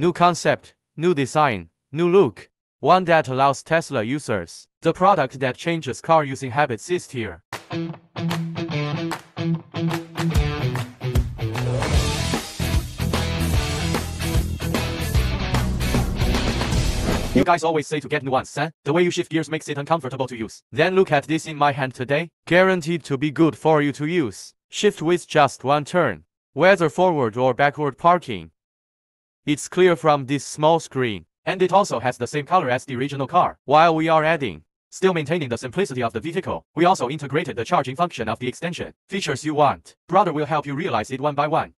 New concept, new design, new look. One that allows Tesla users. The product that changes car using habits is here. You guys always say to get nuance, eh? The way you shift gears makes it uncomfortable to use. Then look at this in my hand today. Guaranteed to be good for you to use. Shift with just one turn. Whether forward or backward parking. It's clear from this small screen. And it also has the same color as the original car. While we are adding, still maintaining the simplicity of the vehicle, we also integrated the charging function of the extension. Features you want. Brother will help you realize it one by one.